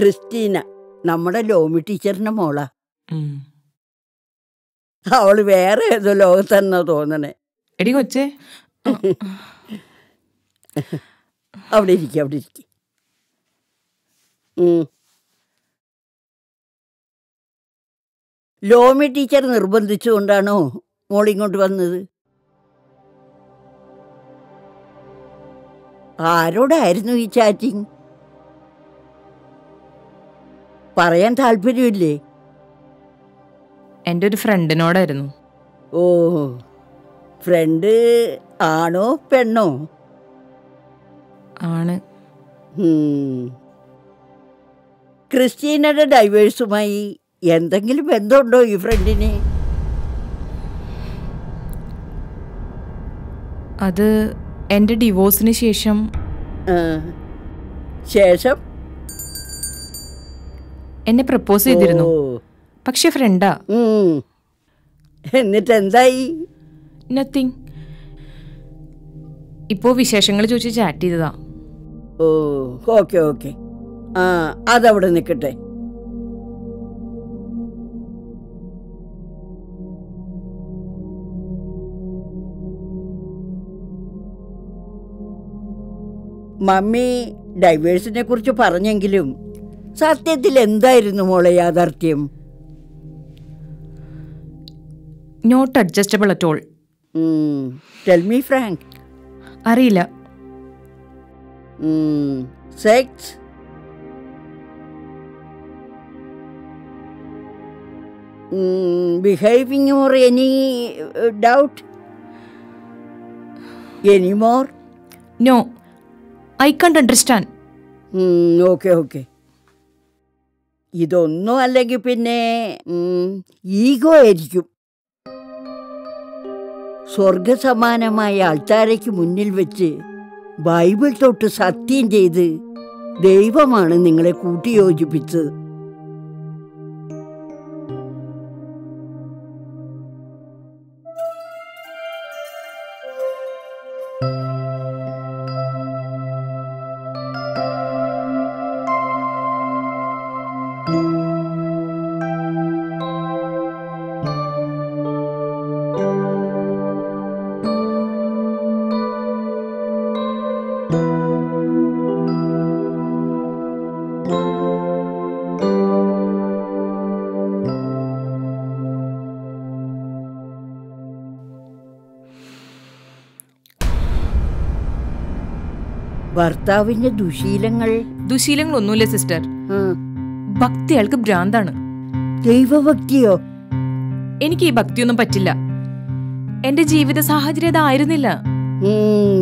Christina നമ്മുടെ ലോമി ടീച്ചറിന്റെ മോളാ. അവൾ വേറെ ഏതോ ലോകത്തെന്നാ തോന്നണേ. എടി കൊച്ചേ. അവിടെ ഇരിക്കും അവിടെ ഇരിക്കും. ലോമി ടീച്ചർ നിർബന്ധിച്ചുകൊണ്ടാണോ മോളിങ്ങോട്ട് വന്നത്? ആരോടായിരുന്നു ഈ ചാറ്റിങ്? പറയാൻ താല്പര്യമില്ലേ? എന്റെ ഒരു ഫ്രണ്ടിനോടായിരുന്നു. ഓ ഫ്രണ്ട് ആണോ പെണ്ണോ? ആണ്. ക്രിസ്റ്റീനയുടെ ഡൈവേഴ്സുമായി എന്തെങ്കിലും ബന്ധമുണ്ടോ ഈ ഫ്രണ്ടിന്? അത് എന്റെ ഡിവോഴ്സിന് ശേഷം. ശേഷം? എന്നെ പ്രപ്പോസ് ചെയ്തിരുന്നു. പക്ഷെ ഫ്രണ്ടാ. എന്നിട്ട് എന്തായി നത്തിങ് ഇപ്പോ വിശേഷങ്ങൾ ചോദിച്ച് ചാറ്റ് ചെയ്തതാ. ഓ ഓക്കെ ഓക്കെ. ആ അതവിടെ നിൽക്കട്ടെ മമ്മി ഡൈവേഴ്സിനെ കുറിച്ച് പറഞ്ഞെങ്കിലും സത്യത്തിൽ എന്തായിരുന്നു മോളെ യാഥാർത്ഥ്യം? Not adjustable at all tell me frank അറിയില്ല. Sex behaving or any doubt any more no I can't understand okay okay ഇതൊന്നും അല്ലെങ്കിൽ പിന്നെ ഈഗോ ആയിരിക്കും സ്വർഗസമാനമായ അൾത്താരയ്ക്ക് മുന്നിൽ വെച്ച് ബൈബിൾ തൊട്ട് സത്യം ചെയ്ത് ദൈവമാണ് നിങ്ങളെ കൂട്ടിയോജിപ്പിച്ചത്. ഭർത്താവിന്റെ ദുശീലങ്ങൾ. ദുശീലങ്ങൾ ഒന്നുമില്ല സിസ്റ്റർ ഭക്തി അയാൾക്ക് ഭ്രാന്താണ്. ദൈവഭക്തിയോ? എനിക്ക് ഈ ഭക്തിയൊന്നും പറ്റില്ല. എന്റെ ജീവിത സാഹചര്യം അതായിരുന്നില്ല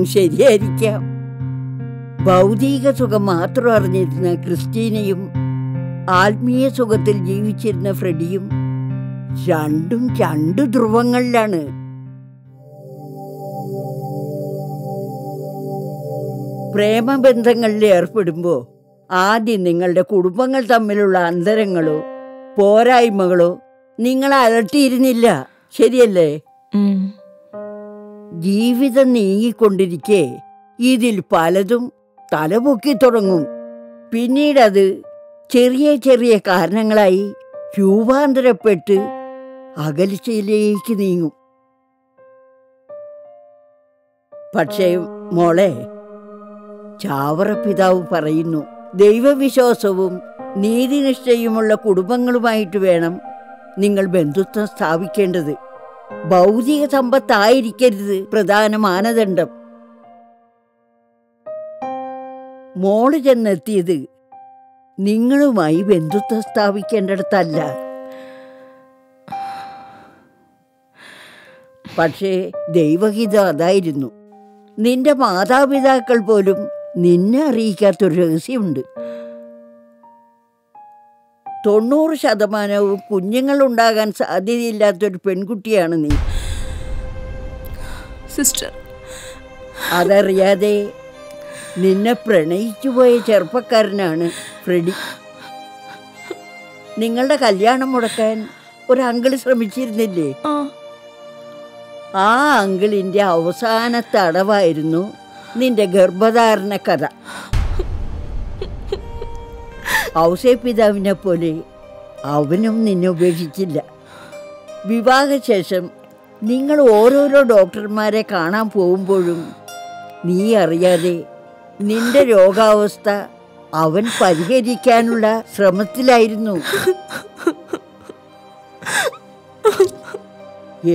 ശരിയായിരിക്കാം. ഭൗതിക സുഖം മാത്രം അറിഞ്ഞിരുന്ന ക്രിസ്റ്റീനയും ആത്മീയ സുഖത്തിൽ ജീവിച്ചിരുന്ന ഫ്രെഡിയും രണ്ടും രണ്ട് ധ്രുവങ്ങളിലാണ്. പ്രേമബന്ധങ്ങളിൽ ഏർപ്പെടുമ്പോൾ ആദ്യം നിങ്ങളുടെ കുടുംബങ്ങൾ തമ്മിലുള്ള അന്തരങ്ങളോ പോരായ്മകളോ നിങ്ങളെ അലട്ടിയിരുന്നില്ല. ശരിയല്ലേ. ജീവിതം നീങ്ങിക്കൊണ്ടിരിക്കെ ഇതിൽ പലതും തലപൊക്കി തുടങ്ങും. പിന്നീടത് ചെറിയ ചെറിയ കാരണങ്ങളായി രൂപാന്തരപ്പെട്ട് അകൽച്ചയിലേക്ക് നീങ്ങും. പക്ഷേ മോളെ ചാവറ പിതാവ് പറയുന്നു ദൈവവിശ്വാസവും നീതിനിഷ്ഠയുമുള്ള കുടുംബങ്ങളുമായിട്ട് വേണം നിങ്ങൾ ബന്ധുത്വം സ്ഥാപിക്കേണ്ടത്. ഭൗതിക സമ്പത്തായിരിക്കരുത് പ്രധാന മാനദണ്ഡം. മോൾ ചെന്നെത്തിയത് നിങ്ങളുമായി ബന്ധുത്വം സ്ഥാപിക്കേണ്ടിടത്തല്ല. പക്ഷേ ദൈവഹിതം അതായിരുന്നു. നിന്റെ മാതാപിതാക്കൾ പോലും നിന്നെ അറിയിക്കാത്തൊരു രഹസ്യമുണ്ട്. തൊണ്ണൂറ് ശതമാനവും കുഞ്ഞുങ്ങളുണ്ടാകാൻ സാധ്യതയില്ലാത്തൊരു പെൺകുട്ടിയാണ് നീ. സിസ്റ്റർ. അതറിയാതെ നിന്നെ പ്രണയിച്ചു പോയ ചെറുപ്പക്കാരനാണ് ഫ്രെഡി. നിങ്ങളുടെ കല്യാണം മുടക്കാൻ ഒരു അങ്കിൾ ശ്രമിച്ചിരുന്നില്ലേ? ആ. അങ്കിളിന്റെ അവസാനത്തെ അടവായിരുന്നു നിന്റെ ഗർഭധാരണ കഥ. ഔസേ പിതാവിനെ പോലെ അവനും നിന്നെ ഉപേക്ഷിച്ചില്ല. വിവാഹശേഷം നിങ്ങൾ ഓരോരോ ഡോക്ടർമാരെ കാണാൻ പോകുമ്പോഴും നീ അറിയാതെ നിന്റെ രോഗാവസ്ഥ അവൻ പരിഹരിക്കാനുള്ള ശ്രമത്തിലായിരുന്നു.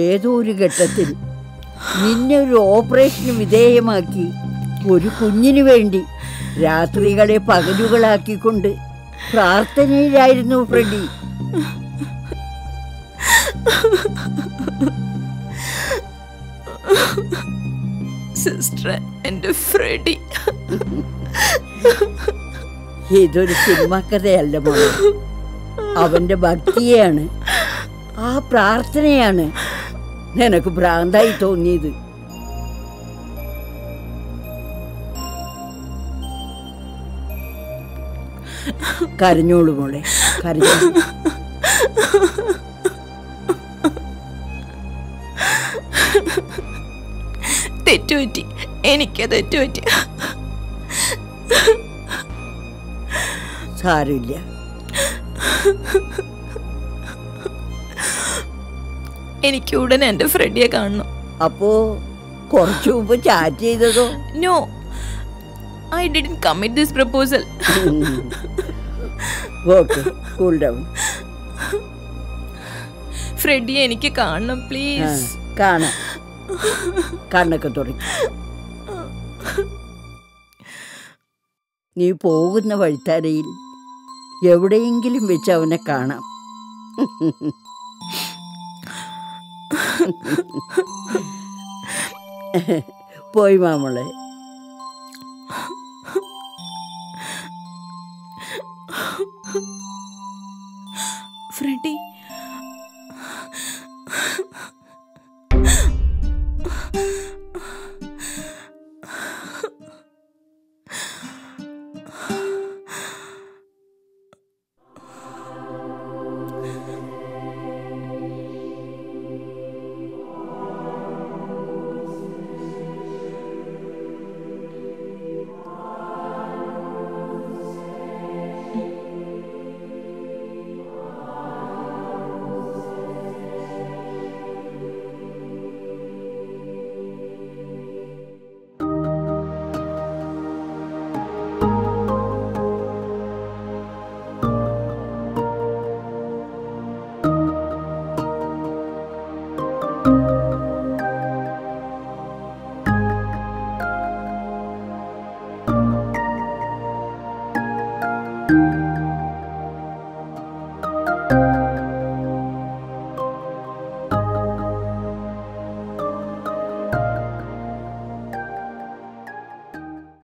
ഏതോ ഒരു ഘട്ടത്തിൽ നിന്നെ ഒരു ഓപ്പറേഷന് വിധേയമാക്കി ഒരു കുഞ്ഞിനു വേണ്ടി രാത്രികളെ പകലുകളാക്കിക്കൊണ്ട് പ്രാർത്ഥനയിലായിരുന്നു ഫ്രെഡി. സിസ്റ്റർ എന്റെ ഫ്രെഡി. ഇതൊരു സിനിമ കഥയല്ല മോളെ. അവന്റെ ഭക്തിയാണ്. ആ പ്രാർത്ഥനയാണ് നിനക്ക് ഭ്രാന്തായി തോന്നിയത്. കരഞ്ഞോളൂ മോളെ കരഞ്ഞോ തെറ്റുപറ്റി എനിക്ക് തെറ്റുപറ്റി. സാരമില്ല. എനിക്ക് ഉടനെ എന്റെ ഫ്രെഡിയെ കാണണം. അപ്പോ കുറച്ചു മുമ്പ് ചാറ്റ് ചെയ്തതോ? No I didn't okay cool down ഫ്രെഡിയെ എനിക്ക് കാണണം പ്ലീസ് കാണാം. കണ്ണൊക്കെ തുടങ്ങി നീ പോകുന്ന വഴിത്താരയിൽ എവിടെയെങ്കിലും വെച്ച് അവനെ കാണാം. പോയി മാമളെ.